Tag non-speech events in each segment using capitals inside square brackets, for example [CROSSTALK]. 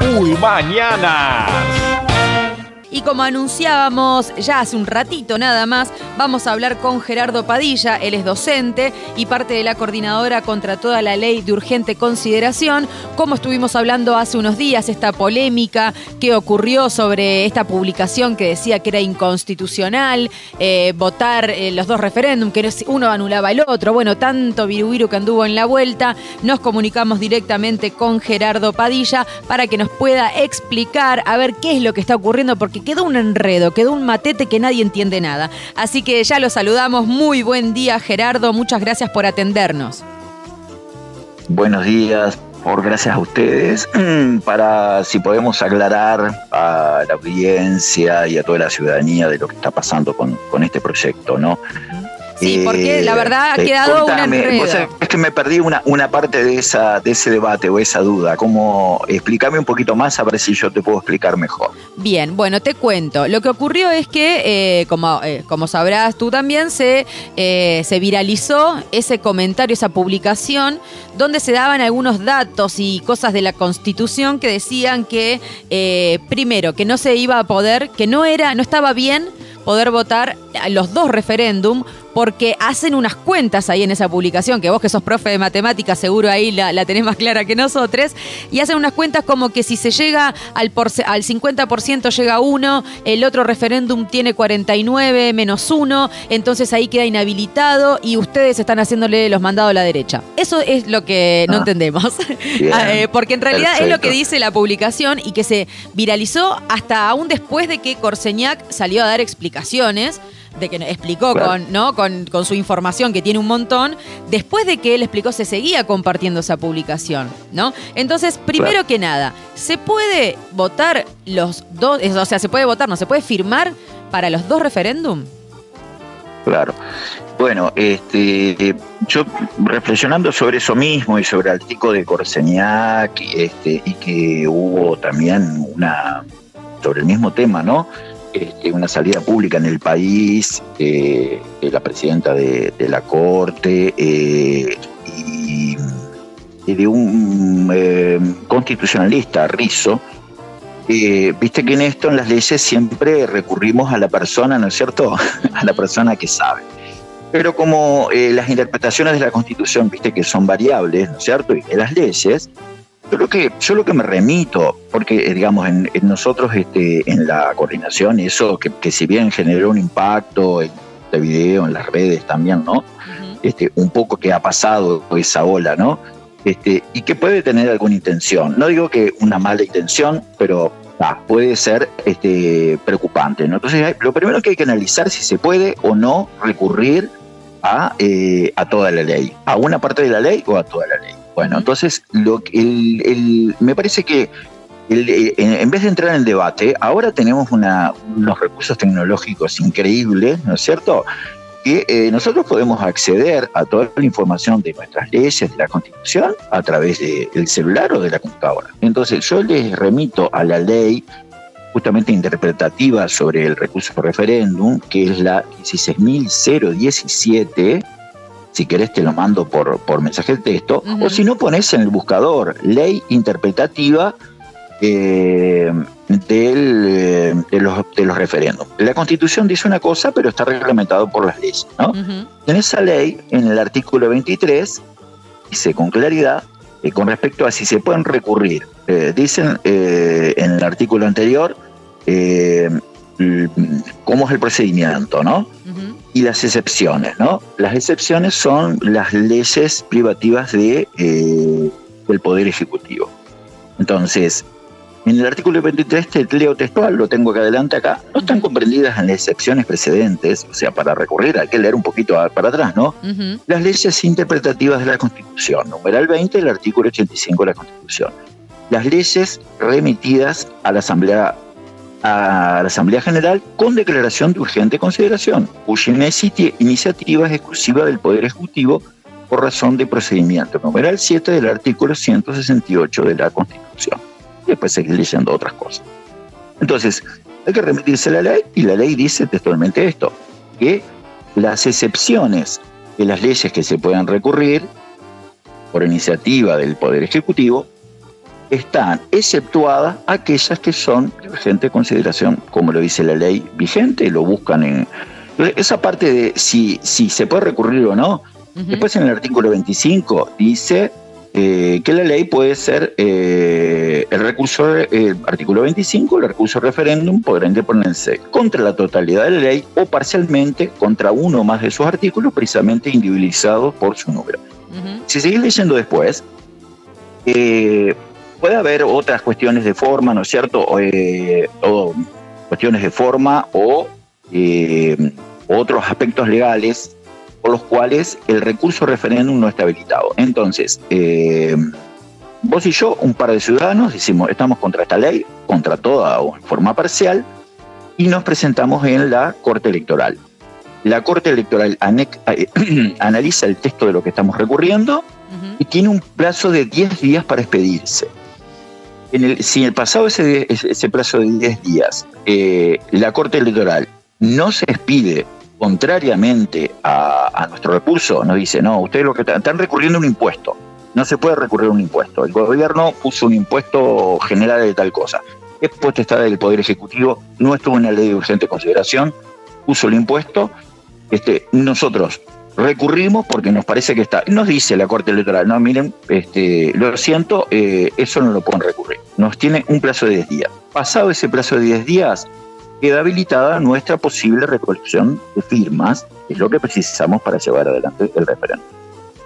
Uy Mañanas. Y como anunciábamos ya hace un ratito nada más, vamos a hablar con Gerardo Padilla, él es docente y parte de la coordinadora contra toda la ley de urgente consideración, como estuvimos hablando hace unos días, esta polémica que ocurrió sobre esta publicación que decía que era inconstitucional eh, votar eh, los dos referéndums, que uno anulaba el otro, bueno, tanto virubiru que anduvo en la vuelta, nos comunicamos directamente con Gerardo Padilla para que nos pueda explicar a ver qué es lo que está ocurriendo, porque quedó un enredo, quedó un matete que nadie entiende nada. Así que ya lo saludamos. Muy buen día, Gerardo. Muchas gracias por atendernos. Buenos días, por gracias a ustedes, [CLEARS THROAT] para si podemos aclarar a la audiencia y a toda la ciudadanía de lo que está pasando con, con este proyecto, ¿no? Sí, porque la verdad ha quedado un enredo. es que me perdí una, una parte de, esa, de ese debate o esa duda. ¿Cómo, explícame un poquito más a ver si yo te puedo explicar mejor. Bien, bueno, te cuento. Lo que ocurrió es que, eh, como, eh, como sabrás tú también, se, eh, se viralizó ese comentario, esa publicación, donde se daban algunos datos y cosas de la Constitución que decían que, primero, que no se iba a poder, que no era, no estaba bien poder votar los dos referéndum porque hacen unas cuentas ahí en esa publicación, que vos que sos profe de matemáticas seguro ahí la, tenés más clara que nosotros, y hacen unas cuentas como que si se llega al, al 50% llega uno, el otro referéndum tiene 49 menos uno, entonces ahí queda inhabilitado y ustedes están haciéndole los mandados a la derecha. Eso es lo que no ah. entendemos, [LAUGHS] [LAUGHS] ah, eh, porque en realidad es lo que dice la publicación y que se viralizó hasta aún después de que Corseñac salió a dar explicaciones de que explicó con, ¿no? Con, su información, que tiene un montón, después de que él explicó, se seguía compartiendo esa publicación, ¿no? Entonces, primero que nada, ¿se puede votar los dos, o sea, se puede votar, no, se puede firmar para los dos referéndum? Claro. Bueno, este, yo reflexionando sobre eso mismo y sobre el tico de Corseñac este, y que hubo también una sobre el mismo tema, ¿no? Este, una salida pública en el país, eh, de la presidenta de, la Corte eh, y, de un eh, constitucionalista, Rizzo. Viste que en esto, en las leyes, siempre recurrimos a la persona, ¿no es cierto? [LAUGHS] a la persona que sabe. Pero como las interpretaciones de la Constitución, viste que son variables, ¿no es cierto? Y de las leyes, yo que, yo lo que me remito, porque digamos, en, nosotros este, en la coordinación, eso que, si bien generó un impacto en este video, en las redes también, ¿no? este, un poco que ha pasado esa ola, ¿no? Este, y que puede tener alguna intención. No digo que una mala intención, pero puede ser este, preocupante. ¿no? Entonces, lo primero que hay que analizar si se puede o no recurrir a, eh, a toda la ley, a una parte de la ley o a toda la ley. Bueno, entonces lo, el, me parece que eh, en vez de entrar en el debate, ahora tenemos unos recursos tecnológicos increíbles, ¿no es cierto? Que eh, nosotros podemos acceder a toda la información de nuestras leyes, de la Constitución, a través del celular o de la computadora. Entonces, yo les remito a la ley justamente interpretativa sobre el recurso referéndum, que es la 16.017 si querés te lo mando por, por mensaje de texto, o si no pones en el buscador ley interpretativa eh, del, eh, de, los, de los referéndums. La constitución dice una cosa, pero está reglamentado por las leyes. ¿no? En esa ley, en el artículo 23, dice con claridad eh, con respecto a si se pueden recurrir. dicen en el artículo anterior cómo es el procedimiento, ¿no? y las excepciones, ¿no? Las excepciones son las leyes privativas de, eh, del Poder Ejecutivo. Entonces, en el artículo 23, te leo textual, lo tengo que adelante acá, no están comprendidas en las excepciones precedentes, o sea, para recurrir hay que leer un poquito para atrás, ¿no? Las leyes interpretativas de la Constitución, numeral 20 del artículo 85 de la Constitución. Las leyes remitidas a la Asamblea a la Asamblea General con declaración de urgente consideración, cuya iniciativa es exclusiva del Poder Ejecutivo por razón de procedimiento. Numeral 7 del artículo 168 de la Constitución. Y después seguir leyendo otras cosas. Entonces, hay que remitirse a la ley y la ley dice textualmente esto, que las excepciones de las leyes que se puedan recurrir por iniciativa del Poder Ejecutivo están exceptuadas aquellas que son de urgente consideración, como lo dice la ley vigente, lo buscan en... Esa parte de si, si se puede recurrir o no, después en el artículo 25 dice eh, que la ley puede ser eh, el recurso, el artículo 25, el recurso referéndum podrá interponerse contra la totalidad de la ley o parcialmente contra uno o más de sus artículos, precisamente individualizados por su número. Si seguís leyendo después, eh, puede haber otras cuestiones de forma, ¿no es cierto? o cuestiones de forma o otros aspectos legales por los cuales el recurso referéndum no está habilitado. Entonces, eh, vos y yo, un par de ciudadanos, decimos, estamos contra esta ley, contra toda o en forma parcial, y nos presentamos en la Corte Electoral. La Corte Electoral eh, [CLEARS THROAT] analiza el texto de lo que estamos recurriendo y tiene un plazo de 10 días para expedirse. En el, si en el pasado ese, ese plazo de 10 días eh, la Corte Electoral no se expide contrariamente a, nuestro recurso, nos dice, no, ustedes lo que están recurriendo a un impuesto. No se puede recurrir a un impuesto. El gobierno puso un impuesto general de tal cosa. Es está del Poder Ejecutivo, no estuvo en la ley de urgente consideración, puso el impuesto. Este, nosotros recurrimos porque nos parece que está. Nos dice la Corte Electoral, no, miren, este, lo siento, eh, eso no lo pueden recurrir. Nos tiene un plazo de 10 días. Pasado ese plazo de 10 días, queda habilitada nuestra posible recolección de firmas, que es lo que precisamos para llevar adelante el referéndum.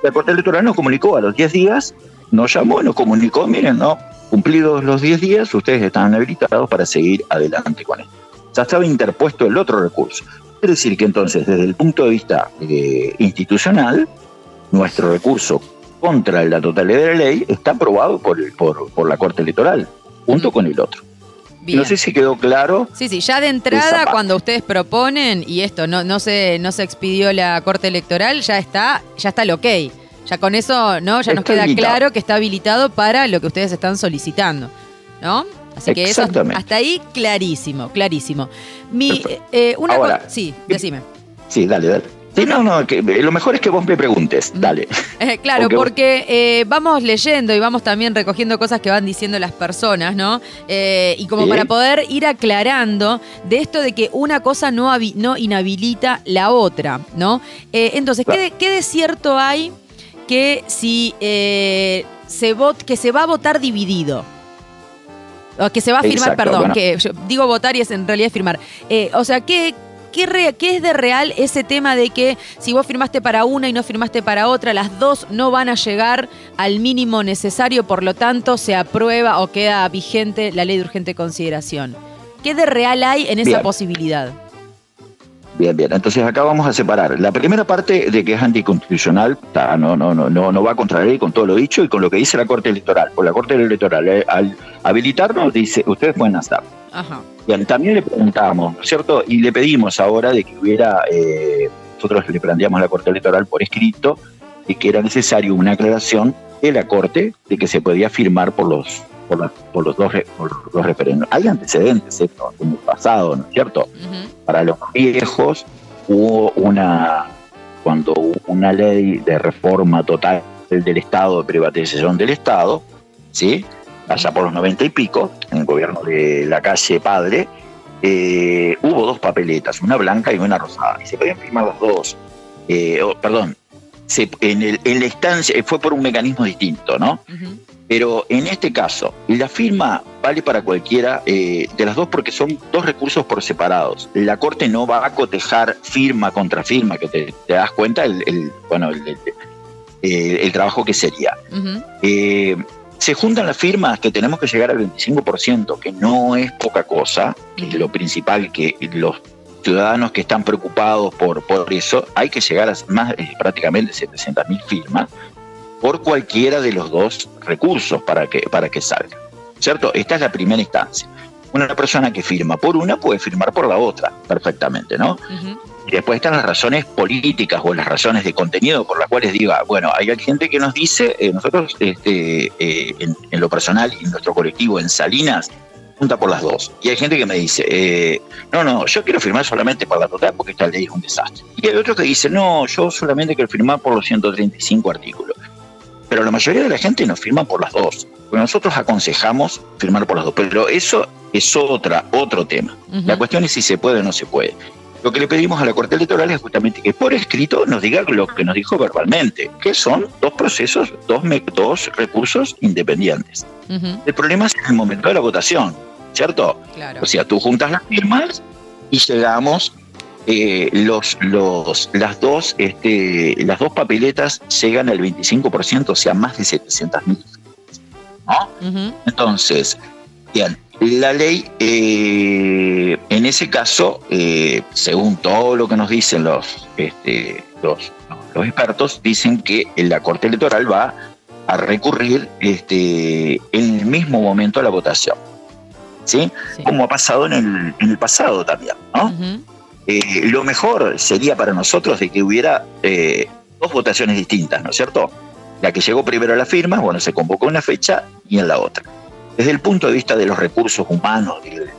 La Corte Electoral nos comunicó a los 10 días, nos llamó nos comunicó, miren, no, cumplidos los 10 días, ustedes están habilitados para seguir adelante con esto. Ya estaba interpuesto el otro recurso. Es decir, que entonces, desde el punto de vista eh, institucional, nuestro recurso contra la totalidad de la ley está aprobado por, por, por la Corte Electoral, junto con el otro. No sé si quedó claro. Sí, sí, ya de entrada cuando ustedes proponen y esto no, no se no se expidió la Corte Electoral, ya está ya está el ok. Ya con eso, ¿no? Ya nos queda claro que está habilitado para lo que ustedes están solicitando, ¿no? Así que eso hasta ahí clarísimo, clarísimo. Mi eh, una sí, decime. Sí, dale, dale. Sí, no, no, que, eh, lo mejor es que vos me preguntes, dale. [LAUGHS] Eh, claro, porque, eh, vamos leyendo y vamos también recogiendo cosas que van diciendo las personas, ¿no? y como para poder ir aclarando de esto de que una cosa no, no inhabilita la otra, ¿no? entonces, ¿qué, de, ¿qué, cierto hay que si se vot, que se va a votar dividido? O que se va a firmar, perdón, que digo votar y es en realidad firmar. o sea, ¿qué, ¿Qué, es de real ese tema de que si vos firmaste para una y no firmaste para otra, las dos no van a llegar al mínimo necesario, por lo tanto se aprueba o queda vigente la ley de urgente consideración? ¿Qué de real hay en esa posibilidad? Bien, bien. Entonces acá vamos a separar. La primera parte de que es anticonstitucional, no, no, no, no, no va contra la ley con todo lo dicho y con lo que dice la Corte Electoral. Por la Corte Electoral, eh, al habilitarnos, dice, ustedes pueden hacer. Ajá. Bien, también le preguntamos, ¿no es cierto? Y le pedimos ahora de que hubiera, eh, nosotros le planteamos a la Corte Electoral por escrito, de que era necesario una aclaración de la Corte de que se podía firmar por los por, los, dos, por los referendos. Hay antecedentes, esto en el pasado, ¿no es cierto? Para los viejos hubo una, cuando hubo una ley de reforma total del Estado, de privatización del Estado, ¿sí? allá por los noventa y pico, en el gobierno de la calle Padre, eh, hubo dos papeletas, una blanca y una rosada, y se podían firmar las dos. Eh, perdón, en, el, en, la instancia, fue por un mecanismo distinto, ¿no? Pero en este caso, la firma vale para cualquiera eh, de las dos porque son dos recursos por separados. La Corte no va a cotejar firma contra firma, que te, das cuenta el, bueno, el, trabajo que sería. Eh, se juntan las firmas que tenemos que llegar al 25%, que no es poca cosa, que es lo principal que los ciudadanos que están preocupados por, por eso, hay que llegar a más eh, prácticamente 700.000 firmas por cualquiera de los dos recursos para que, para que salga. ¿Cierto? Esta es la primera instancia. Una persona que firma por una puede firmar por la otra perfectamente, ¿no? Y después están las razones políticas o las razones de contenido por las cuales diga, bueno, hay gente que nos dice, eh, nosotros este, eh, en, lo personal y en nuestro colectivo en Salinas, junta por las dos. Y hay gente que me dice, eh, no, no, yo quiero firmar solamente por la total porque esta ley es un desastre. Y hay otro que dice, no, yo solamente quiero firmar por los 135 artículos pero la mayoría de la gente nos firma por las dos. Nosotros aconsejamos firmar por las dos, pero eso es otra, otro tema. La cuestión es si se puede o no se puede. Lo que le pedimos a la Corte Electoral es justamente que por escrito nos diga lo que nos dijo verbalmente, que son dos procesos, dos, dos recursos independientes. El problema es en el momento de la votación, ¿cierto? O sea, tú juntas las firmas y llegamos, eh, los, los, las, dos, este, las dos papeletas llegan al 25%, o sea, más de 700 mil. ¿no? Entonces, bien, la ley, eh, en ese caso, eh, según todo lo que nos dicen los, este, los, los, expertos, dicen que la Corte Electoral va a recurrir este, en el mismo momento a la votación. ¿sí? Como ha pasado en el, en el pasado también. ¿no? Eh, lo mejor sería para nosotros de que hubiera dos votaciones distintas, ¿no es cierto? La que llegó primero a la firma, bueno, se convocó en una fecha y en la otra. Desde el punto de vista de los recursos humanos del,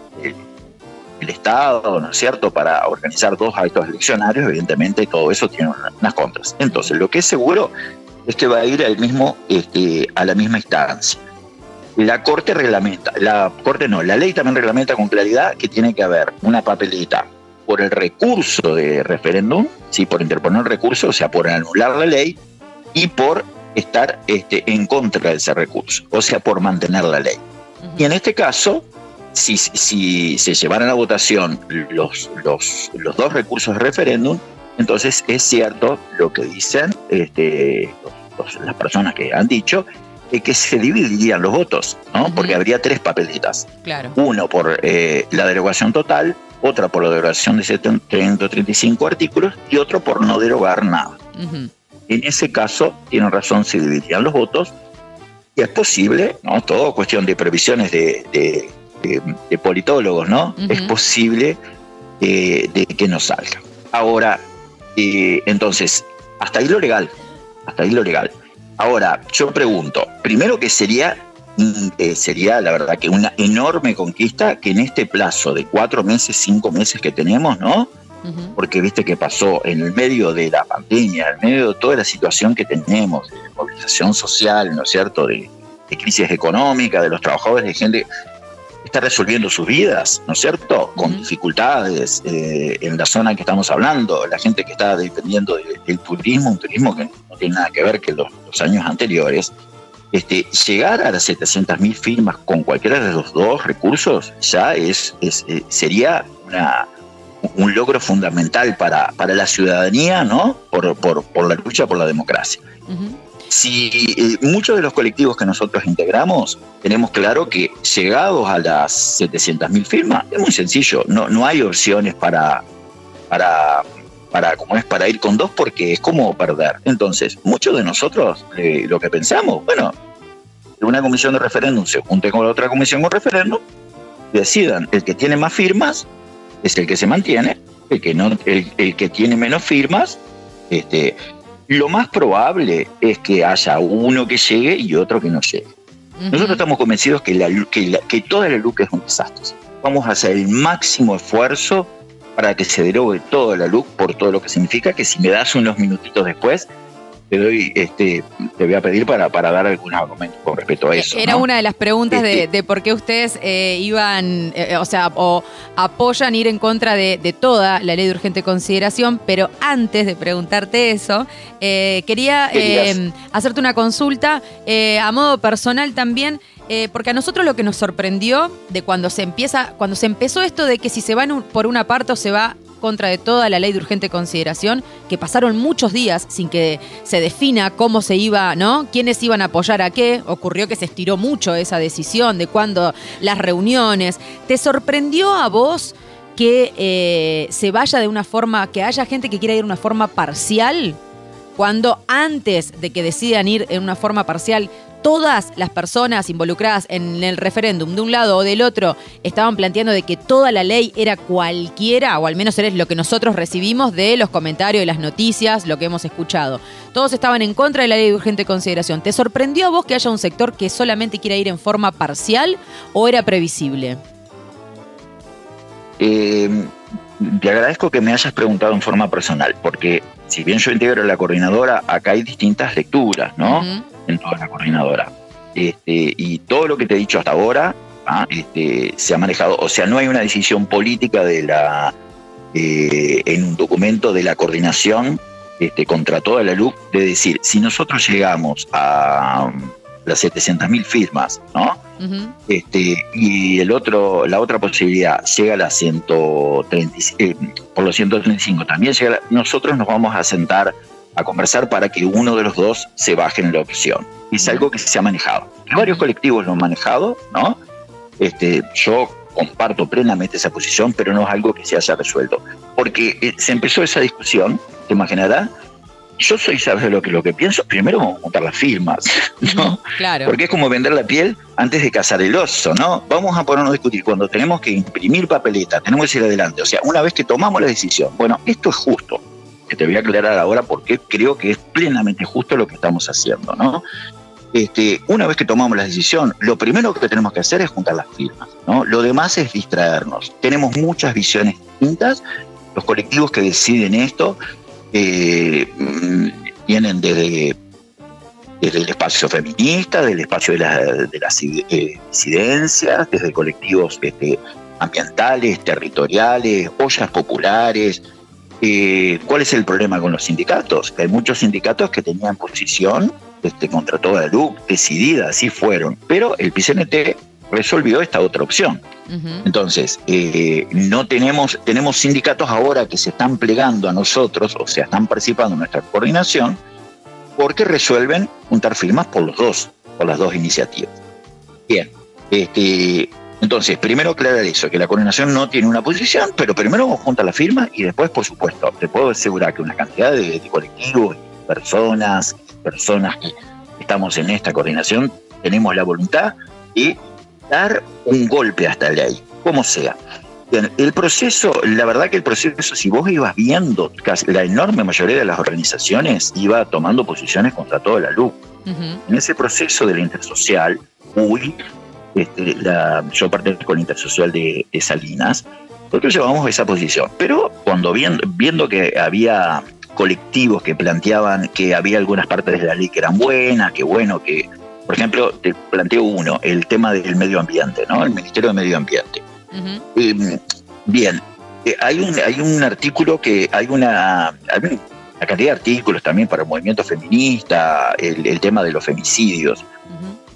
Estado, ¿no es cierto?, para organizar dos actos eleccionarios, evidentemente todo eso tiene unas contras. Entonces, lo que es seguro es que va a ir al mismo, este, a la misma instancia. La Corte reglamenta, la Corte no, la ley también reglamenta con claridad que tiene que haber una papeleta por el recurso de referéndum, sí, por interponer el recurso, o sea, por anular la ley, y por estar este, en contra de ese recurso, o sea, por mantener la ley. Y en este caso, si, si se llevaran a votación los, los, los dos recursos de referéndum, entonces es cierto lo que dicen este, las personas que han dicho, que se dividirían los votos, ¿no? porque habría tres papeletas. Claro. Uno por eh, la derogación total, otra por la derogación de 135 artículos y otro por no derogar nada. En ese caso, tienen razón, se dividirían los votos y es posible, ¿no? Todo cuestión de previsiones de, politólogos, ¿no? Es posible eh, de que no salga. Ahora, eh, entonces, hasta ahí lo legal, hasta ahí lo legal. Ahora, yo pregunto, primero que sería, eh, sería la verdad que una enorme conquista que en este plazo de cuatro meses, cinco meses que tenemos, ¿no? porque viste que pasó en el medio de la pandemia, en medio de toda la situación que tenemos, de movilización social, ¿no es cierto?, de, crisis económica, de los trabajadores, de gente que está resolviendo sus vidas, ¿no es cierto?, con dificultades eh, en la zona que estamos hablando, la gente que está dependiendo del turismo, un turismo que no tiene nada que ver que los, años anteriores, este, llegar a las 700.000 firmas con cualquiera de los dos recursos ya es, es eh, sería una, un logro fundamental para, para la ciudadanía, ¿no? Por, por, la lucha por la democracia. Si eh, muchos de los colectivos que nosotros integramos tenemos claro que llegados a las 700.000 firmas, es muy sencillo, no, no hay opciones para, para, para, como es, para ir con dos porque es como perder. Entonces, muchos de nosotros eh, lo que pensamos, bueno, una comisión de referéndum se junte con la otra comisión de referéndum, decidan el que tiene más firmas es el que se mantiene, el que, no, el, que tiene menos firmas, este, lo más probable es que haya uno que llegue y otro que no llegue. Nosotros estamos convencidos que, la, que, que toda la LUC es un desastre. Vamos a hacer el máximo esfuerzo para que se derogue toda la LUC por todo lo que significa que si me das unos minutitos después, te doy, este, te voy a pedir para, para dar algún argumento con respecto a eso. Era una de las preguntas de, este por qué ustedes eh, iban, eh, o sea, o apoyan ir en contra de, toda la ley de urgente consideración, pero antes de preguntarte eso, eh, quería hacerte una consulta a modo personal también. Porque a nosotros lo que nos sorprendió de cuando se empieza, cuando se empezó esto de que si se va por una parte o se va contra de toda la ley de urgente consideración, que pasaron muchos días sin que se defina cómo se iba, ¿no? ¿Quiénes iban a apoyar a qué? Ocurrió que se estiró mucho esa decisión de cuándo las reuniones. ¿Te sorprendió a vos que eh, se vaya de una forma, que haya gente que quiera ir de una forma parcial? Cuando antes de que decidan ir en una forma parcial, todas las personas involucradas en el referéndum, de un lado o del otro, estaban planteando de que toda la ley era cualquiera, o al menos es lo que nosotros recibimos de los comentarios, de las noticias, lo que hemos escuchado. Todos estaban en contra de la ley de urgente consideración. ¿Te sorprendió a vos que haya un sector que solamente quiera ir en forma parcial o era previsible? Eh, te agradezco que me hayas preguntado en forma personal, porque si bien yo integro la coordinadora, acá hay distintas lecturas, ¿no? en toda la coordinadora. Este, y todo lo que te he dicho hasta ahora ¿ah? este, se ha manejado, o sea, no hay una decisión política de la eh, en un documento de la coordinación este, contra toda la luz de decir, si nosotros llegamos a um, las 700.000 firmas, ¿no? este, y el otro, la otra posibilidad llega a las 135, eh, los 135 también nosotros nos vamos a sentar a conversar para que uno de los dos se baje en la opción. Es algo que se ha manejado. Varios colectivos lo han manejado, ¿no? Este, yo comparto plenamente esa posición, pero no es algo que se haya resuelto. Porque eh, se empezó esa discusión, te imaginarás, yo soy, ¿sabes lo que, lo que pienso? Primero vamos a juntar las firmas, ¿no? Claro. Porque es como vender la piel antes de cazar el oso, ¿no? Vamos a ponernos a discutir cuando tenemos que imprimir papeleta, tenemos que ir adelante. O sea, una vez que tomamos la decisión, bueno, esto es justo, que te voy a aclarar ahora porque creo que es plenamente justo lo que estamos haciendo, ¿no? Este, una vez que tomamos la decisión, lo primero que tenemos que hacer es juntar las firmas. ¿no? Lo demás es distraernos. Tenemos muchas visiones distintas. Los colectivos que deciden esto eh, mm, vienen desde, el espacio feminista, del espacio de, las eh, disidencias, desde colectivos este, ambientales, territoriales, ollas populares. Eh, ¿Cuál es el problema con los sindicatos? Hay muchos sindicatos que tenían posición este, contra toda la luz, decidida, así fueron. Pero el PCNT resolvió esta otra opción. Entonces, eh, no tenemos, tenemos sindicatos ahora que se están plegando a nosotros, o sea, están participando en nuestra coordinación, porque resuelven juntar firmas por los dos, por las dos iniciativas. Bien, este, entonces, primero aclarar eso, que la coordinación no tiene una posición, pero primero junta la firma y después, por supuesto, te puedo asegurar que una cantidad de, de colectivos, personas, personas que estamos en esta coordinación, tenemos la voluntad de dar un golpe hasta la ley, como sea. El proceso, la verdad que el proceso, si vos ibas viendo, casi la enorme mayoría de las organizaciones iba tomando posiciones contra toda la luz. En ese proceso de la intersocial, uy, este, la, yo pertenezco al intersocial de, Salinas, nosotros llevamos esa posición. Pero cuando viendo, viendo que había colectivos que planteaban que había algunas partes de la ley que eran buenas, que bueno, que, por ejemplo, te planteo uno, el tema del medio ambiente, ¿no? El Ministerio de Medio Ambiente. Em, bien, eh, hay, un, hay un artículo que, hay una, hay una cantidad de artículos también para el movimiento feminista, el, tema de los femicidios.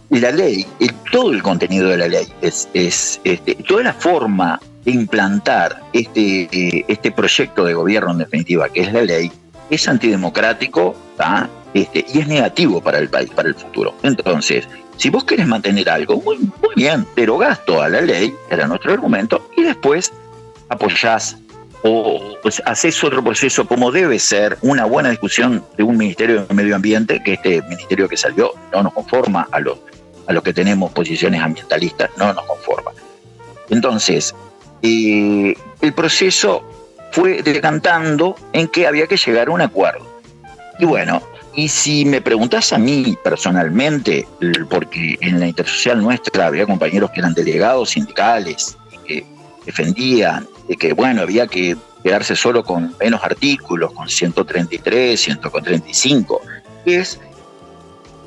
La ley, todo el contenido de la ley, es, es este, toda la forma de implantar este, este proyecto de gobierno en definitiva, que es la ley, es antidemocrático este, y es negativo para el país, para el futuro. Entonces, si vos querés mantener algo, muy, muy bien, derogás toda la ley, era nuestro argumento, y después apoyás o haces otro proceso como debe ser una buena discusión de un Ministerio de Medio Ambiente, que este ministerio que salió no nos conforma a los, a los que tenemos posiciones ambientalistas, no nos conforma. Entonces, eh, el proceso fue decantando en que había que llegar a un acuerdo. Y bueno, y si me preguntas a mí personalmente, porque en la intersocial nuestra había compañeros que eran delegados sindicales que defendían de que, bueno, había que quedarse solo con menos artículos, con 133, 135, es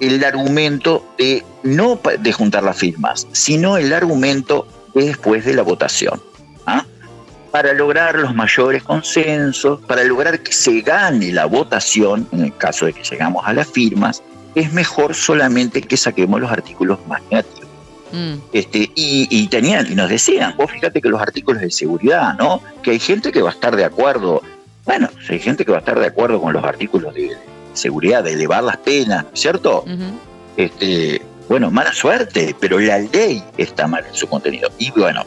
el argumento de no de juntar las firmas, sino el argumento después de la votación. Para lograr los mayores consensos, para lograr que se gane la votación, en el caso de que llegamos a las firmas, es mejor solamente que saquemos los artículos más negativos. Mm. Este, y, tenían, y nos decían, vos fíjate que los artículos de seguridad, ¿no? Que hay gente que va a estar de acuerdo, bueno, hay gente que va a estar de acuerdo con los artículos de, seguridad, de elevar las penas, ¿cierto? este, bueno, mala suerte, pero la ley está mal en su contenido. Y bueno,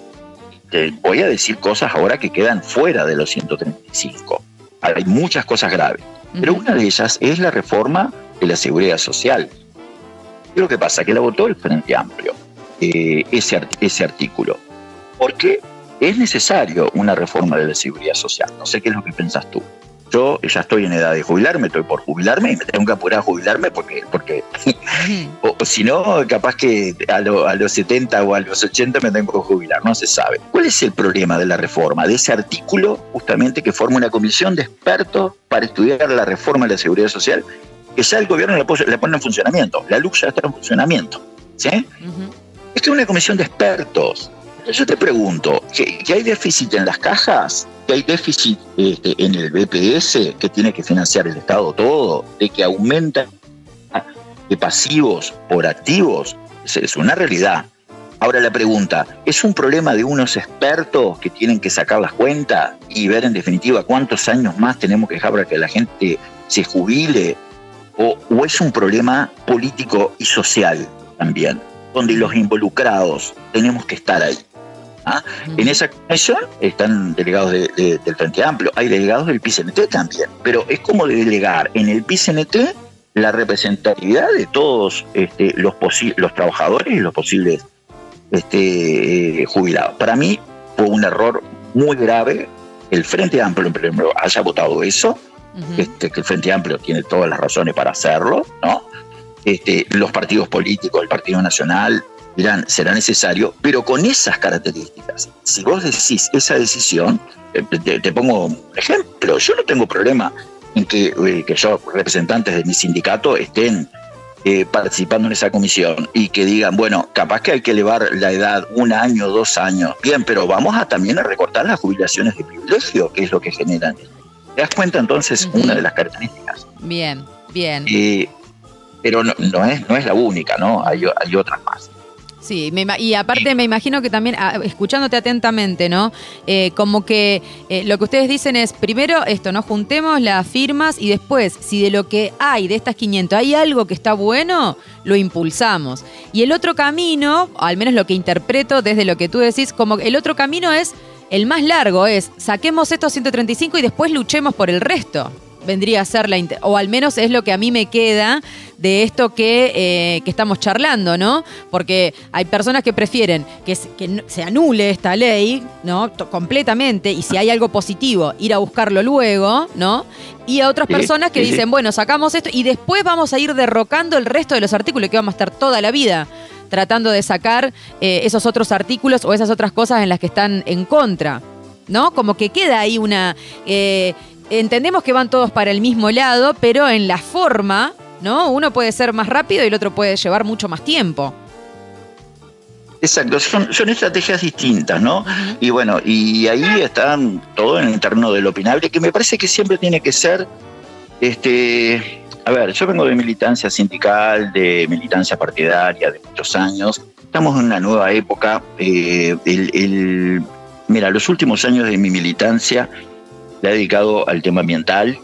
voy a decir cosas ahora que quedan fuera de los 135. Hay muchas cosas graves, pero una de ellas es la reforma de la seguridad social. ¿Qué es lo que pasa? Que la votó el Frente Amplio, eh, ese, ese artículo, porque es necesario una reforma de la seguridad social. No sé qué es lo que pensás tú yo ya estoy en edad de jubilarme, estoy por jubilarme y me tengo que apurar a jubilarme porque, porque [LAUGHS] o, si no, capaz que a, los 70 o a los 80 me tengo que jubilar, no se sabe. ¿Cuál es el problema de la reforma? De ese artículo justamente que forma una comisión de expertos para estudiar la reforma de la seguridad social que ya el gobierno le, pone en funcionamiento, la luz ya está en funcionamiento. ¿sí? Esto es una comisión de expertos. Yo te pregunto, ¿que, hay déficit en las cajas? ¿Que hay déficit este, en el BPS que tiene que financiar el Estado todo? ¿De que aumenta de pasivos por activos? Es una realidad. Ahora la pregunta, ¿es un problema de unos expertos que tienen que sacar las cuentas y ver en definitiva cuántos años más tenemos que dejar para que la gente se jubile? ¿O, o es un problema político y social también, donde los involucrados tenemos que estar ahí? ¿Ah? En esa comisión están delegados del Frente Amplio, hay delegados del PCNT también, pero es como delegar en el PCNT la representatividad de todos este, los, los trabajadores y los posibles este, jubilado. Para mí fue un error muy grave el Frente Amplio haya votado eso, este, que el Frente Amplio tiene todas las razones para hacerlo, ¿no? Este, los partidos políticos, el Partido Nacional, dirán, será necesario, pero con esas características. Si vos decís esa decisión, eh, te, pongo un ejemplo, yo no tengo problema en que, eh, que yo, representantes de mi sindicato, estén eh, participando en esa comisión y que digan, bueno, capaz que hay que elevar la edad un año, dos años, bien, pero vamos a también a recortar las jubilaciones de privilegio, que es lo que generan. ¿Te das cuenta entonces una de las características? Bien, bien. Eh, pero no, no, es, no es la única, ¿no? Hay, hay otras más. Sí, y aparte me imagino que también, ah, escuchándote atentamente, ¿no? Eh, como que eh, lo que ustedes dicen es, primero esto, ¿no? Juntemos las firmas y después, si de lo que hay, de estas 500, hay algo que está bueno, lo impulsamos. Y el otro camino, al menos lo que interpreto desde lo que tú decís, como el otro camino es, el más largo es, saquemos estos 135 y después luchemos por el resto vendría a ser la... o al menos es lo que a mí me queda de esto que, eh, que estamos charlando, ¿no? Porque hay personas que prefieren que, que se anule esta ley, ¿no? completamente, y si hay algo positivo, ir a buscarlo luego, ¿no? Y a otras personas que dicen, bueno, sacamos esto y después vamos a ir derrocando el resto de los artículos que vamos a estar toda la vida tratando de sacar eh, esos otros artículos o esas otras cosas en las que están en contra. ¿No? Como que queda ahí una. Eh, entendemos que van todos para el mismo lado, pero en la forma, ¿no? Uno puede ser más rápido y el otro puede llevar mucho más tiempo. Exacto, son, estrategias distintas, ¿no? Y bueno, y ahí están todo en el terreno del opinable, que me parece que siempre tiene que ser, este, a ver, yo vengo de militancia sindical, de militancia partidaria de muchos años, estamos en una nueva época, eh, el, mira, los últimos años de mi militancia ha dedicado al tema ambiental.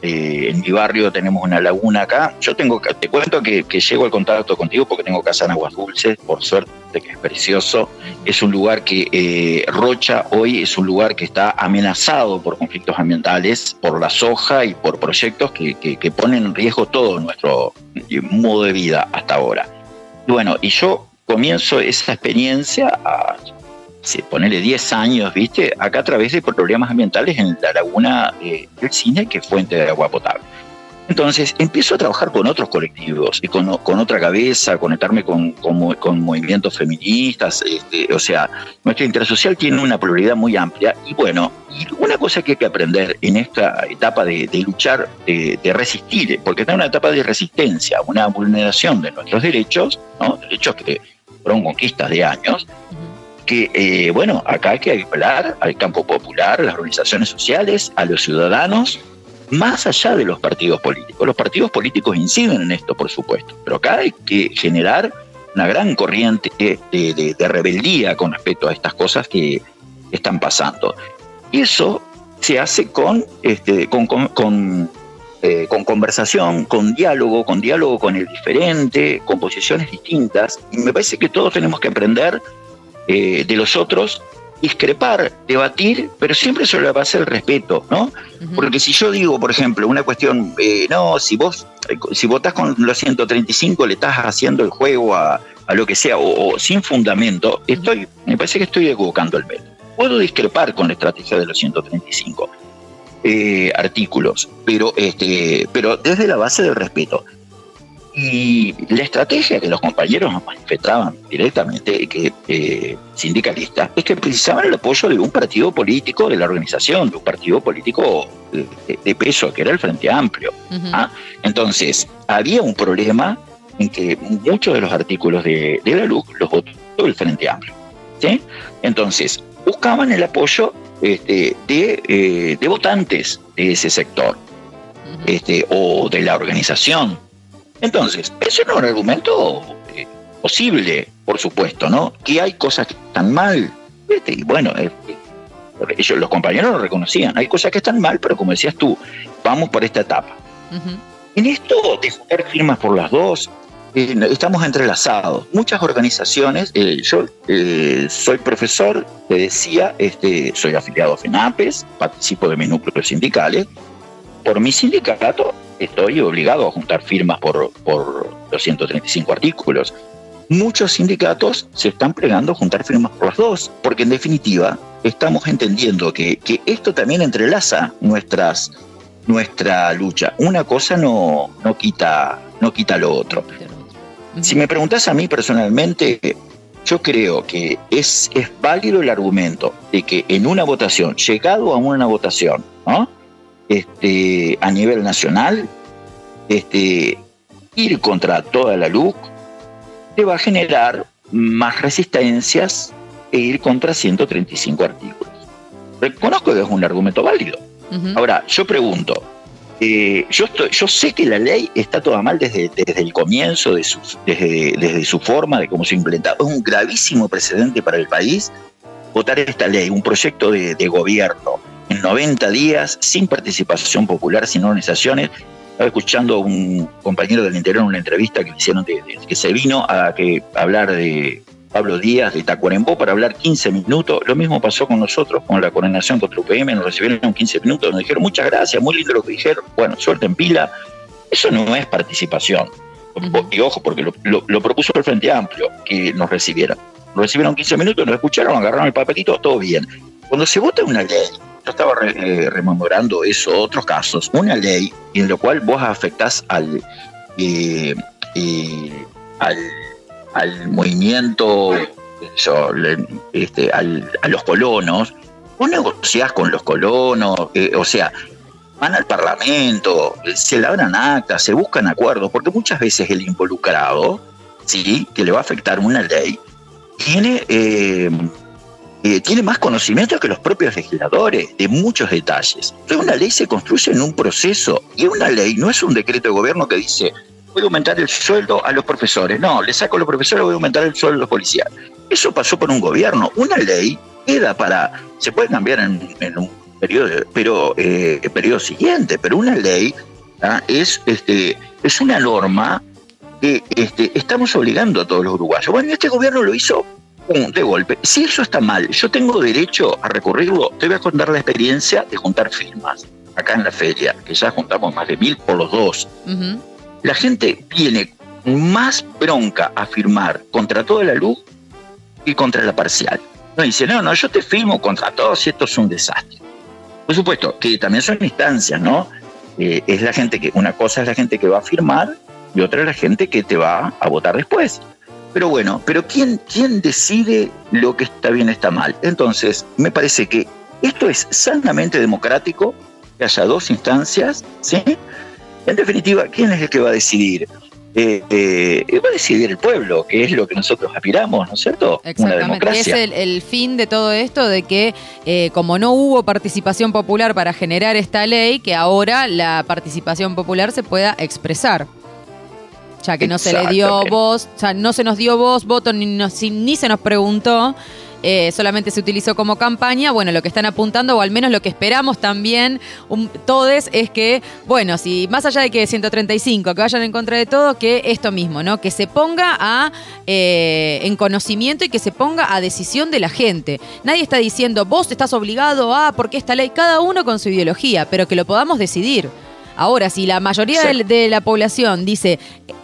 Eh, en mi barrio tenemos una laguna acá. Yo tengo, te cuento que, llego al contacto contigo porque tengo casa en Aguas Dulces, por suerte que es precioso. Es un lugar que eh, Rocha hoy es un lugar que está amenazado por conflictos ambientales, por la soja y por proyectos que, que ponen en riesgo todo nuestro eh, modo de vida hasta ahora. Y bueno, y yo comienzo esa experiencia a se ponele 10 años, ¿viste? Acá a través de problemas ambientales en la laguna eh, del cine, que es fuente de agua potable. Entonces empiezo a trabajar con otros colectivos y con, otra cabeza, conectarme con, con, movimientos feministas. Este, o sea, nuestra intersocial tiene una pluralidad muy amplia. Y bueno, una cosa que hay que aprender en esta etapa de, luchar, de, resistir, porque está en una etapa de resistencia, una vulneración de nuestros derechos, ¿no? derechos que fueron conquistas de años, que, eh, bueno, acá hay que hablar al campo popular, a las organizaciones sociales, a los ciudadanos, más allá de los partidos políticos. Los partidos políticos inciden en esto, por supuesto, pero acá hay que generar una gran corriente de, rebeldía con respecto a estas cosas que están pasando. Y eso se hace con, este, eh, con conversación, con diálogo, con diálogo con el diferente, con posiciones distintas. Y me parece que todos tenemos que aprender eh, de los otros, discrepar, debatir, pero siempre sobre la base del respeto, ¿no? Porque si yo digo, por ejemplo, una cuestión, eh, no, si vos, si votás con los 135 le estás haciendo el juego a, lo que sea, o, sin fundamento, estoy, me parece que estoy equivocando el método. Puedo discrepar con la estrategia de los 135 eh, artículos, pero, este, pero desde la base del respeto. Y la estrategia que los compañeros nos manifestaban directamente, que eh, sindicalistas, es que precisaban el apoyo de un partido político de la organización, de un partido político de, peso, que era el Frente Amplio. ¿ah? Entonces, había un problema en que muchos de los artículos de, la LUC los votó el Frente Amplio. ¿sí? Entonces, buscaban el apoyo este, de, eh, de, votantes de ese sector este, o de la organización. Entonces, eso no es un argumento eh, posible, por supuesto, ¿no? Que hay cosas que están mal. Y bueno, eh, ellos, los compañeros lo reconocían. Hay cosas que están mal, pero como decías tú, vamos por esta etapa. En esto de juntar firmas por las dos, estamos entrelazados. Muchas organizaciones, eh, yo eh, soy profesor, te decía, este, soy afiliado a FENAPES, participo de mis núcleos sindicales. Por mi sindicato estoy obligado a juntar firmas por, por los 135 artículos. Muchos sindicatos se están plegando a juntar firmas por las dos, porque en definitiva estamos entendiendo que, que esto también entrelaza nuestras, nuestra lucha. Una cosa no, no, quita, no quita lo otro. Si me preguntas a mí personalmente, yo creo que es, es válido el argumento de que en una votación, llegado a una votación, este, a nivel nacional, este, ir contra toda la LUC te va a generar más resistencias e ir contra 135 artículos. Reconozco que es un argumento válido. Ahora, yo pregunto, eh, yo, yo sé que la ley está toda mal desde, desde el comienzo, de desde, desde su forma, de cómo se ha implementado. Es un gravísimo precedente para el país votar esta ley, un proyecto de, gobierno en 90 días, sin participación popular, sin organizaciones. Estaba escuchando a un compañero del interior en una entrevista que hicieron que se vino a, que, a hablar de Pablo Díaz de Tacuarembó para hablar 15 minutos. Lo mismo pasó con nosotros, con la coordinación contra UPM, nos recibieron 15 minutos, nos dijeron muchas gracias, muy lindo lo que dijeron, bueno, suerte en pila. Eso no es participación. Y ojo, porque lo, propuso el Frente Amplio, que nos recibieran. Nos recibieron 15 minutos, nos escucharon, agarraron el papelito, todo bien. Cuando se vota una ley, yo estaba eh, rememorando eso, otros casos, una ley en la cual vos afectás al, eh, eh, al al movimiento, este, a los colonos, vos negociás con los colonos, eh, o sea, van al Parlamento, se labran actas, se buscan acuerdos, porque muchas veces el involucrado, sí, que le va a afectar una ley, tiene, eh, tiene más conocimiento que los propios legisladores de muchos detalles. una ley se construye en un proceso y una ley no es un decreto de gobierno que dice voy a aumentar el sueldo a los profesores. No, le saco a los profesores, voy a aumentar el sueldo a los policías. Eso pasó por un gobierno. Una ley queda para, se puede cambiar en, un periodo, pero eh, periodo siguiente, pero una ley ¿ah? es, este, es una norma que este, estamos obligando a todos los uruguayos. Bueno, este gobierno lo hizo de golpe. Si eso está mal, yo tengo derecho a recurrirlo. Te voy a contar la experiencia de juntar firmas acá en la feria, que ya juntamos más de mil por los dos la gente viene más bronca a firmar contra toda la luz y contra la parcial. No dice, no, no, yo te firmo contra todos y esto es un desastre. Por supuesto, que también son instancias, ¿no? Eh, es la gente que, una cosa es la gente que va a firmar y otra es la gente que te va a votar después. Pero bueno, pero ¿quién, quién decide lo que está bien está mal? Entonces, me parece que esto es sanamente democrático, que haya dos instancias, ¿sí? En definitiva, ¿quién es el que va a decidir? Eh, eh, va a decidir el pueblo, que es lo que nosotros aspiramos, ¿no es cierto? Exactamente, es el, fin de todo esto, de que eh, como no hubo participación popular para generar esta ley, que ahora la participación popular se pueda expresar. Ya que no se le dio voz, o sea, no se nos dio voz, voto, ni, ni se nos preguntó. Eh, solamente se utilizó como campaña. Bueno, lo que están apuntando, o al menos lo que esperamos también todos, es que, bueno, si más allá de que 135, que vayan en contra de todo, que esto mismo, ¿no? Que se ponga a, eh, en conocimiento y que se ponga a decisión de la gente. Nadie está diciendo, vos estás obligado a, porque esta ley, cada uno con su ideología, pero que lo podamos decidir. Ahora, si la mayoría de la población dice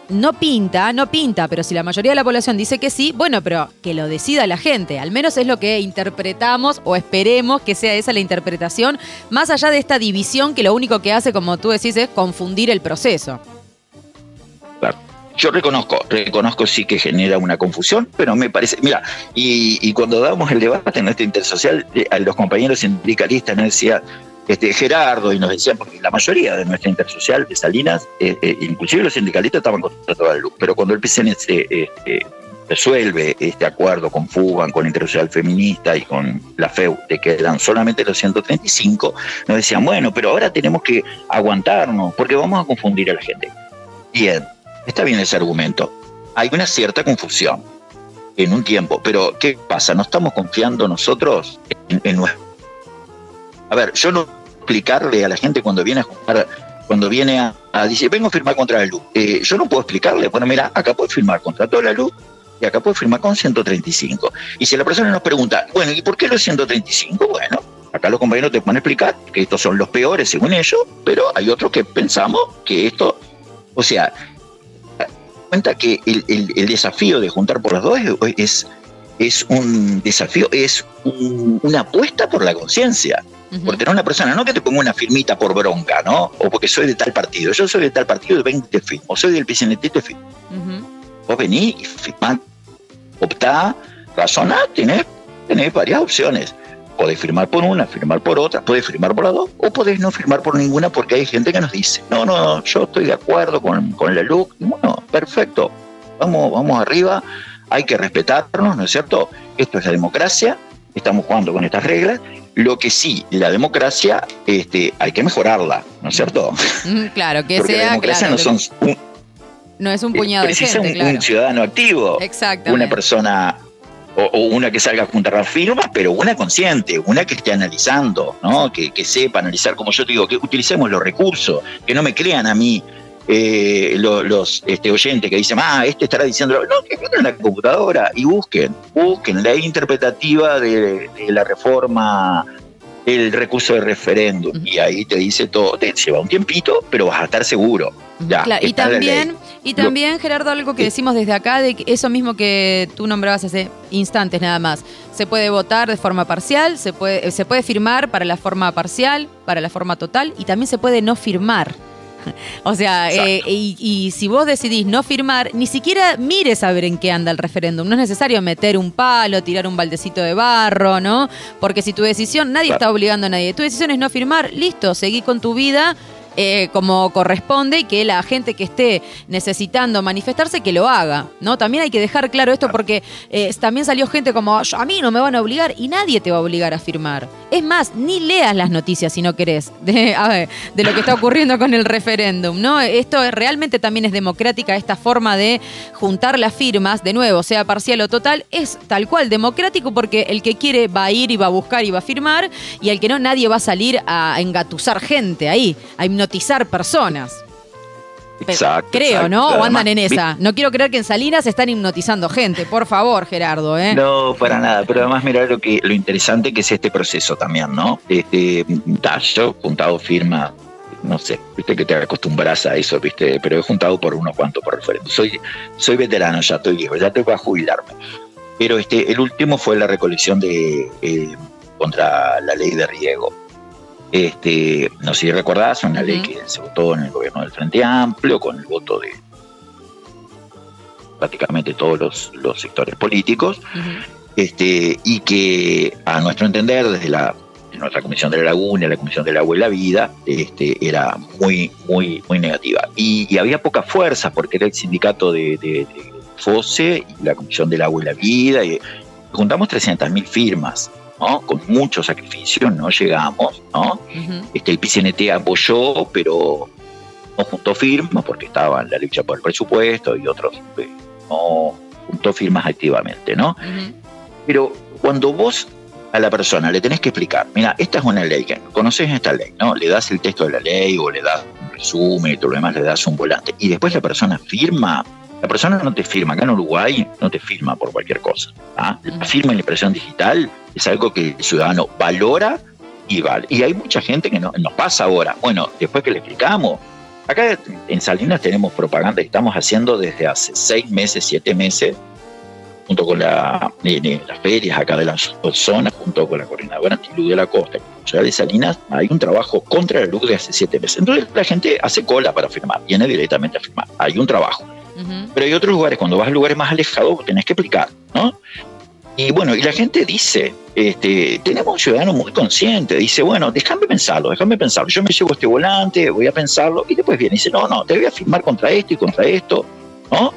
no pinta, no pinta, pero si la mayoría de la población dice que sí, bueno, pero que lo decida la gente. Al menos es lo que interpretamos o esperemos que sea esa la interpretación, más allá de esta división que lo único que hace, como tú decís, es confundir el proceso. Claro. yo reconozco, reconozco sí que genera una confusión, pero me parece, mira, y, cuando damos el debate en nuestra intersocial, eh, a los compañeros sindicalistas nos decía, este, Gerardo, y nos decían, porque la mayoría de nuestra intersocial de Salinas, eh, eh, inclusive los sindicalistas estaban contra toda la luz, pero cuando el PCN resuelve este acuerdo con FUBAN, con Intersocial Feminista y con la FEU, de que eran solamente los 135, nos decían, bueno, pero ahora tenemos que aguantarnos, porque vamos a confundir a la gente. Bien, está bien ese argumento. Hay una cierta confusión en un tiempo, pero ¿qué pasa? ¿No estamos confiando nosotros en, nuestro... A ver, yo no explicarle a la gente cuando viene a juntar cuando viene a, decir, vengo a firmar contra la luz. Eh, yo no puedo explicarle, bueno, mira, acá puedo firmar contra toda la luz y acá puedo firmar con 135. Y si la persona nos pregunta, bueno, ¿y por qué los 135? Bueno, acá los compañeros te van a explicar que estos son los peores según ellos, pero hay otros que pensamos que esto, o sea, cuenta que el, desafío de juntar por las dos es, es un desafío, es una apuesta por la conciencia. Por tener una persona, no que te ponga una firmita por bronca, ¿no? O porque soy de tal partido. Yo soy de tal partido, ven te firmo. O soy del PCNT, te firmo. Vos venís y firmás, optá, razonás, tenés, tenés varias opciones. Podés firmar por una, firmar por otra, podés firmar por las dos, o podés no firmar por ninguna porque hay gente que nos dice, no, no, no yo estoy de acuerdo con, con la luz. Bueno, perfecto, vamos, vamos arriba, hay que respetarnos, ¿no es cierto? Esto es la democracia, estamos jugando con estas reglas. Lo que sí, la democracia, este, hay que mejorarla, ¿no es cierto? Mm, claro, que sea. La democracia no son. no es un puñado de gente, un, un ciudadano activo. Exactamente. Una persona o, una que salga a juntar las firmas, pero una consciente, una que esté analizando, ¿no? Que, sepa analizar, como yo te digo, que utilicemos los recursos, que no me crean a mí eh, los, este, oyentes que dicen, ah, este estará diciendo, no, que en la computadora y busquen, busquen la interpretativa de, la reforma el recurso de referéndum y ahí te dice todo, te lleva un tiempito, pero vas a estar seguro. Ya, y también y también, Gerardo, algo que decimos desde acá, de eso mismo que tú nombrabas hace instantes nada más. Se puede votar de forma parcial, se puede, se puede firmar para la forma parcial, para la forma total, y también se puede no firmar. [LAUGHS] O sea, eh, y, si vos decidís no firmar, ni siquiera mires a ver en qué anda el referéndum. No es necesario meter un palo, tirar un baldecito de barro, ¿no? Porque si tu decisión, nadie está obligando a nadie. Tu decisión es no firmar, listo, seguí con tu vida eh, como corresponde y que la gente que esté necesitando manifestarse que lo haga, ¿no? También hay que dejar claro esto porque eh, también salió gente como a mí no me van a obligar y nadie te va a obligar a firmar. Es más, ni leas las noticias si no querés [LAUGHS] de, de lo que está ocurriendo con el referéndum, ¿no? Esto realmente también es democrática, esta forma de juntar las firmas, de nuevo, sea parcial o total, es tal cual democrático porque el que quiere va a ir y va a buscar y va a firmar y el que no, nadie va a salir a engatusar gente ahí, a hipnotizar personas. Exacto, Creo, ¿no? o andan en esa. No quiero creer que en Salinas están hipnotizando gente. Por favor, Gerardo. ¿eh? No, para nada. Pero además, mira lo que lo interesante que es este proceso también, ¿no? Este, yo juntado firma, no sé, viste que te acostumbras a eso, viste, pero he juntado por unos cuantos por referente. Soy, soy veterano, ya estoy viejo, ya tengo que jubilarme. Pero este, el último fue la recolección de eh, contra la ley de riego este, no sé si recordás, una ley que se votó en el gobierno del Frente Amplio con el voto de prácticamente todos los, sectores políticos, este, y que a nuestro entender, desde la nuestra Comisión de la Laguna, la Comisión del Agua y la Vida, este, era muy, muy, muy negativa. Y, había poca fuerza porque era el sindicato de, FOSE y la Comisión del Agua y la Vida, y juntamos 300.000 firmas con mucho sacrificio no llegamos, ¿no? este, el PCNT apoyó, pero no juntó firmas porque estaba en la lucha por el presupuesto y otros eh, no juntó firmas activamente, ¿no? Pero cuando vos a la persona le tenés que explicar, mira, esta es una ley, que conoces esta ley, ¿no? Le das el texto de la ley o le das un resumen y todo lo demás, le das un volante. Y después la persona firma, la persona no te firma, acá en Uruguay no te firma por cualquier cosa. ¿ah? La firma en la impresión digital es algo que el ciudadano valora y vale. Y hay mucha gente que no, nos pasa ahora. Bueno, después que le explicamos, acá en Salinas tenemos propaganda que estamos haciendo desde hace seis meses, siete meses, junto con la, las ferias acá de la zona, junto con la coordinadora antiluz de la costa, ciudad de Salinas, hay un trabajo contra la luz de hace siete meses. Entonces la gente hace cola para firmar, viene directamente a firmar. Hay un trabajo. Pero hay otros lugares, cuando vas a lugares más alejados, tenés que explicar, ¿no? Y bueno, y la gente dice, este, tenemos un ciudadano muy consciente, dice, bueno, déjame pensarlo, déjame pensarlo, yo me llevo este volante, voy a pensarlo, y después viene dice, no, no, te voy a firmar contra esto y contra esto, ¿no?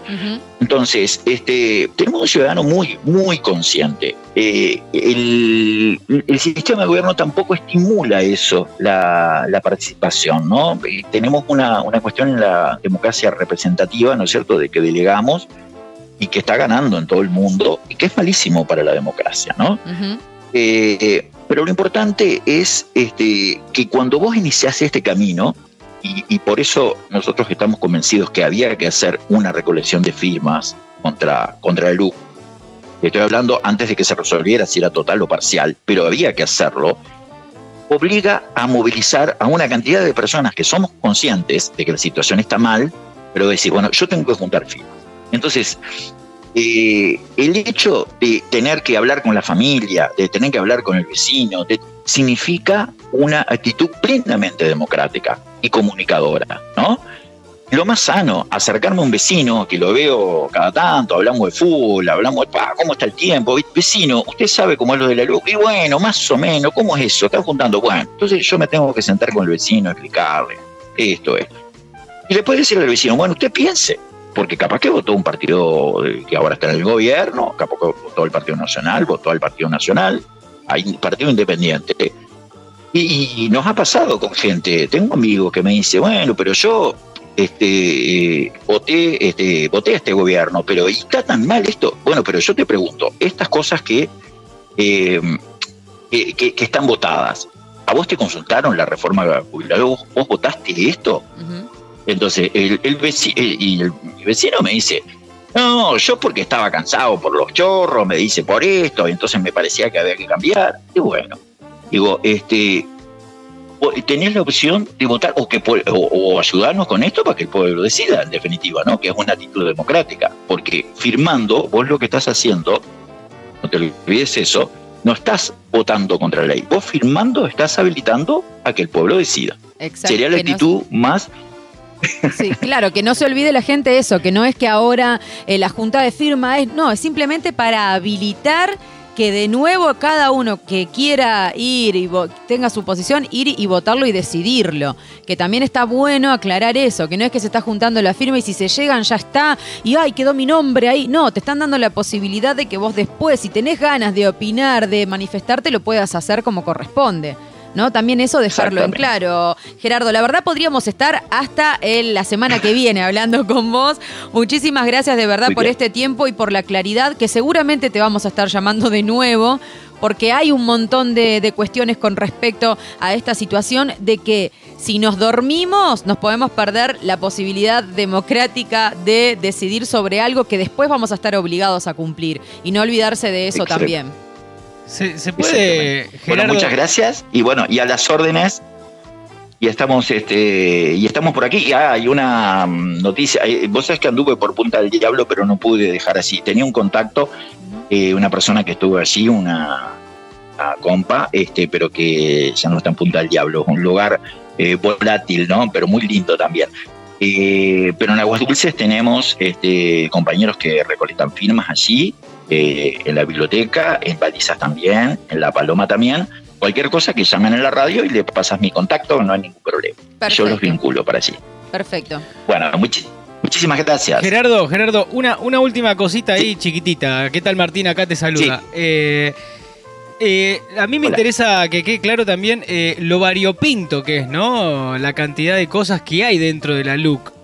Entonces, este, tenemos un ciudadano muy, muy consciente. Eh, el, sistema de gobierno tampoco estimula eso, la, participación, ¿no? Eh, tenemos una, una cuestión en la democracia representativa, ¿no es cierto?, de que delegamos y que está ganando en todo el mundo y que es malísimo para la democracia, ¿no? Eh, pero lo importante es este, que cuando vos iniciás este camino, y, por eso nosotros estamos convencidos que había que hacer una recolección de firmas contra, contra el LUC, estoy hablando antes de que se resolviera si era total o parcial, pero había que hacerlo, obliga a movilizar a una cantidad de personas que somos conscientes de que la situación está mal, pero decir, bueno, yo tengo que juntar firmas. Entonces, eh, el hecho de tener que hablar con la familia, de tener que hablar con el vecino, significa una actitud plenamente democrática y comunicadora, ¿no? Lo más sano, acercarme a un vecino que lo veo cada tanto, hablamos de fútbol, hablamos de cómo está el tiempo, vecino, usted sabe cómo es lo de la luz, y bueno, más o menos, ¿cómo es eso? Está juntando, bueno, entonces yo me tengo que sentar con el vecino, explicarle esto, esto. Y le puede decir al vecino, bueno, usted piense, porque capaz que votó un partido que ahora está en el gobierno, capaz que votó el Partido Nacional, votó al Partido Nacional, hay un partido independiente. Y, nos ha pasado con gente, tengo un amigo que me dice, bueno, pero yo este, voté, este, voté a este gobierno, pero está tan mal esto? Bueno, pero yo te pregunto, estas cosas que, eh, que, están votadas, ¿a vos te consultaron la reforma jubilada? ¿Vos, votaste esto? Entonces, el, vecino, el vecino me dice, no, yo porque estaba cansado por los chorros, me dice por esto, y entonces me parecía que había que cambiar. Y bueno, digo, este, tenés la opción de votar o, que, o, ayudarnos con esto para que el pueblo decida, en definitiva, ¿no? Que es una actitud democrática. Porque firmando, vos lo que estás haciendo, no te olvides eso, no estás votando contra la ley. Vos firmando estás habilitando a que el pueblo decida. Sería la actitud más Sí, claro, que no se olvide la gente eso, que no es que ahora eh, la junta de firma es, no, es simplemente para habilitar que de nuevo cada uno que quiera ir y tenga su posición, ir y votarlo y decidirlo. Que también está bueno aclarar eso, que no es que se está juntando la firma y si se llegan ya está, y ay, quedó mi nombre ahí. No, te están dando la posibilidad de que vos después, si tenés ganas de opinar, de manifestarte, lo puedas hacer como corresponde. ¿No? También eso dejarlo en claro. Gerardo, la verdad podríamos estar hasta la semana que viene hablando con vos. Muchísimas gracias de verdad por este tiempo y por la claridad que seguramente te vamos a estar llamando de nuevo porque hay un montón de, de, cuestiones con respecto a esta situación de que si nos dormimos nos podemos perder la posibilidad democrática de decidir sobre algo que después vamos a estar obligados a cumplir y no olvidarse de eso también. Se, puede. Bueno, muchas gracias. Y bueno, y a las órdenes. Y estamos, este, y estamos por aquí. Ah, hay una mm, noticia. Eh, vos sabés que anduve por Punta del Diablo, pero no pude dejar así. Tenía un contacto, eh, una persona que estuvo allí, una, compa, este, pero que ya no está en Punta del Diablo. Es un lugar eh, volátil, ¿no? Pero muy lindo también. pero en Aguas Dulces tenemos este, compañeros que recolectan firmas allí eh, en la biblioteca, en Balizas también, en La Paloma también. Cualquier cosa que llamen en la radio y le pasas mi contacto, no hay ningún problema. Yo los vinculo para allí. Perfecto. Bueno, muchísimas gracias. Gerardo, Gerardo, una, una última cosita ahí chiquitita. ¿Qué tal Martín? Acá te saluda. Eh, eh, a mí me interesa que quede claro también lo variopinto que es, ¿no? La cantidad de cosas que hay dentro de la LUC.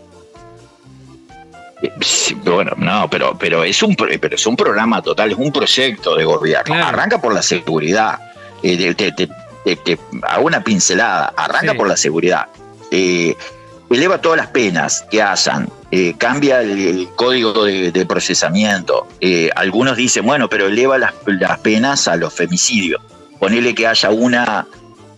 Bueno, no, pero, pero, es un, pero es un programa total, es un proyecto de gobierno. Arranca por la seguridad. Eh, te, hago una pincelada. Arranca por la seguridad. Eh, eleva todas las penas que hayan. Eh, cambia el, código de, procesamiento. algunos dicen, bueno, pero eleva las, las penas a los femicidios. Ponele que haya una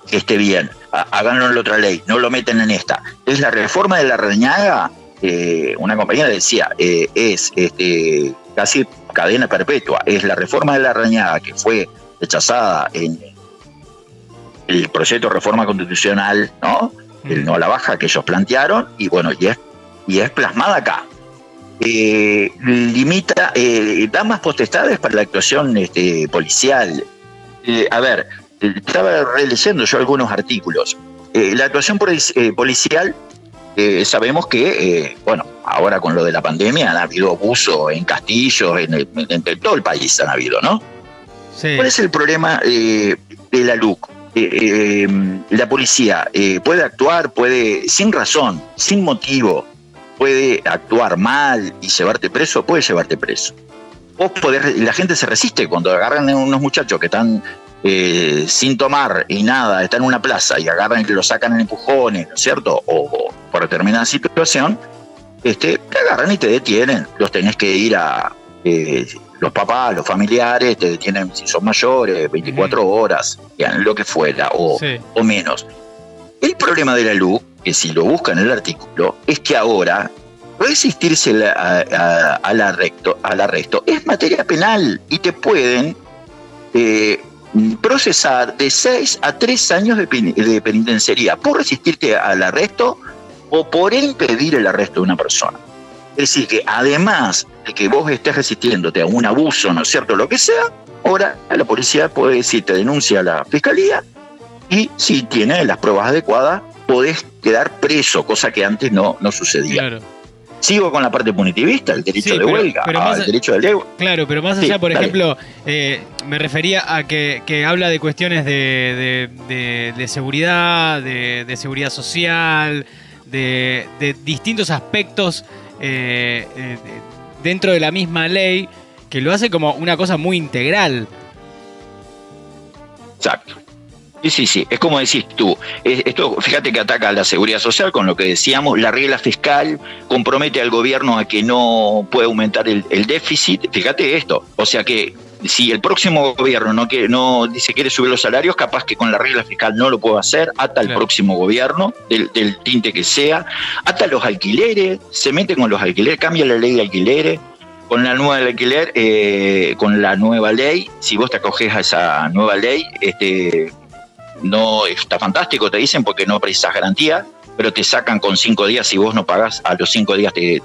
que esté bien. Háganlo en la otra ley. No lo meten en esta. Es la reforma de la reñaga eh, una compañera decía, eh, es este, casi cadena perpetua, es la reforma de la arañada que fue rechazada en el proyecto de reforma constitucional, ¿no? El no a la baja que ellos plantearon, y bueno, y es, y es plasmada acá. eh, limita, da más potestades para la actuación este, policial. A ver, estaba releyendo yo algunos artículos. la actuación policial, sabemos que, bueno, ahora con lo de la pandemia han habido abuso en castillos, en, todo el país han habido, ¿no? ¿Cuál es el problema de la LUC? la policía puede actuar, puede, sin razón, sin motivo, puede actuar mal y llevarte preso, puede llevarte preso. Vos podés, la gente se resiste cuando agarran a unos muchachos que están eh, sin tomar y nada, están en una plaza y agarran y lo sacan en empujones, ¿no es cierto? O, por determinada situación, este, te agarran y te detienen. Los tenés que ir a. Eh, los papás, los familiares, te detienen si son mayores, 24 horas, lo que fuera, o, o menos. El problema de la luz que si lo buscan en el artículo, es que ahora resistirse al, arresto, al arresto es materia penal y te pueden eh, procesar de 6 a 3 años de, de penitenciaría por resistirte al arresto o por impedir el arresto de una persona. Es decir, que además de que vos estés resistiéndote a un abuso, ¿no es cierto?, lo que sea, ahora la policía puede decir, te denuncia a la fiscalía y si tiene las pruebas adecuadas, podés quedar preso, cosa que antes no, no sucedía. Sigo con la parte punitivista, el derecho de huelga, el derecho de Claro, pero más allá, por ejemplo, eh, me refería a que, habla de cuestiones de, seguridad, de, seguridad social, de, distintos aspectos eh, eh, dentro de la misma ley, que lo hace como una cosa muy integral. Exacto. Sí, sí, sí, es como decís tú, esto fíjate que ataca a la seguridad social con lo que decíamos, la regla fiscal compromete al gobierno a que no puede aumentar el, déficit, fíjate esto, o sea que si el próximo gobierno no, quiere, no dice quiere subir los salarios, capaz que con la regla fiscal no lo puede hacer, hasta el próximo gobierno, del, tinte que sea, hasta los alquileres, se mete con los alquileres, cambia la ley de alquileres, con la nueva alquiler, eh, con la nueva ley, si vos te acoges a esa nueva ley, este no está fantástico, te dicen, porque no precisas garantía, pero te sacan con cinco días si vos no pagás, a los cinco días te,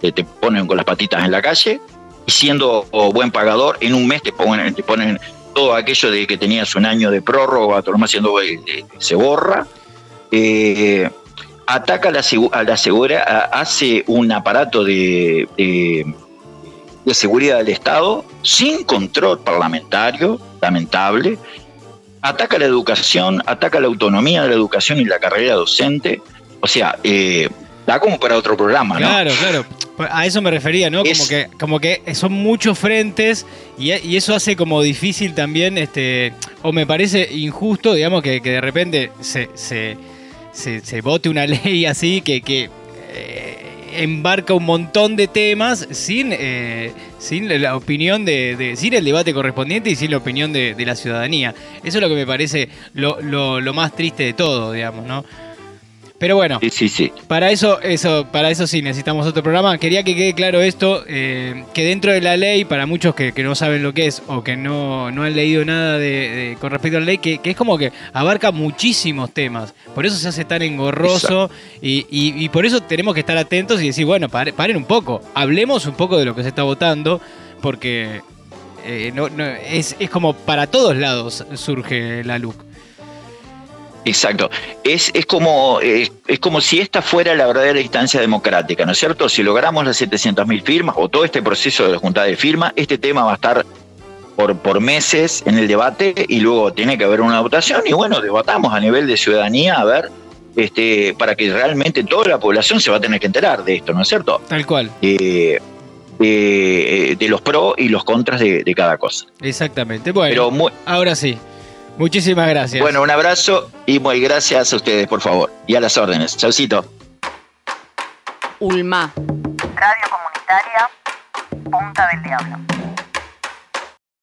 te, ponen con las patitas en la calle, y siendo buen pagador, en un mes te ponen, te ponen todo aquello de que tenías un año de prórroga, todo lo más siendo, eh, eh, se borra. Eh, ataca a la, a la hace un aparato de, de seguridad del Estado sin control parlamentario, lamentable, ataca la educación, ataca la autonomía de la educación y la carrera docente. O sea, eh, da como para otro programa, ¿no? Claro, claro. A eso me refería, ¿no? Como, que, como que son muchos frentes y, eso hace como difícil también, este, o me parece injusto, digamos, que, de repente se, se, vote una [LAUGHS] ley así que, que embarca un montón de temas sin, eh, sin la opinión de, sin el debate correspondiente y sin la opinión de, la ciudadanía. Eso es lo que me parece lo, lo más triste de todo, digamos, ¿no? Pero bueno, sí, sí, para eso, eso, para eso sí necesitamos otro programa. Quería que quede claro esto, eh, que dentro de la ley, para muchos que, no saben lo que es o que no, han leído nada de, con respecto a la ley, que, es como que abarca muchísimos temas. Por eso se hace tan engorroso y, por eso tenemos que estar atentos y decir, bueno, paren, un poco, hablemos un poco de lo que se está votando, porque eh, no, es, es como para todos lados surge la LUC. Exacto. Es, es, como, es, como si esta fuera la verdadera instancia democrática, ¿no es cierto? Si logramos las 700.000 firmas o todo este proceso de la Junta de Firmas, este tema va a estar por, por meses en el debate y luego tiene que haber una votación y bueno, debatamos a nivel de ciudadanía a ver este, para que realmente toda la población se va a tener que enterar de esto, ¿no es cierto? Tal cual. Eh, de los pros y los contras de, cada cosa. Exactamente. Bueno, ahora sí. Muchísimas gracias. Bueno, un abrazo y muy gracias a ustedes, por favor. Y a las órdenes. Chaucito. Ulma. Radio Comunitaria Punta del Diablo.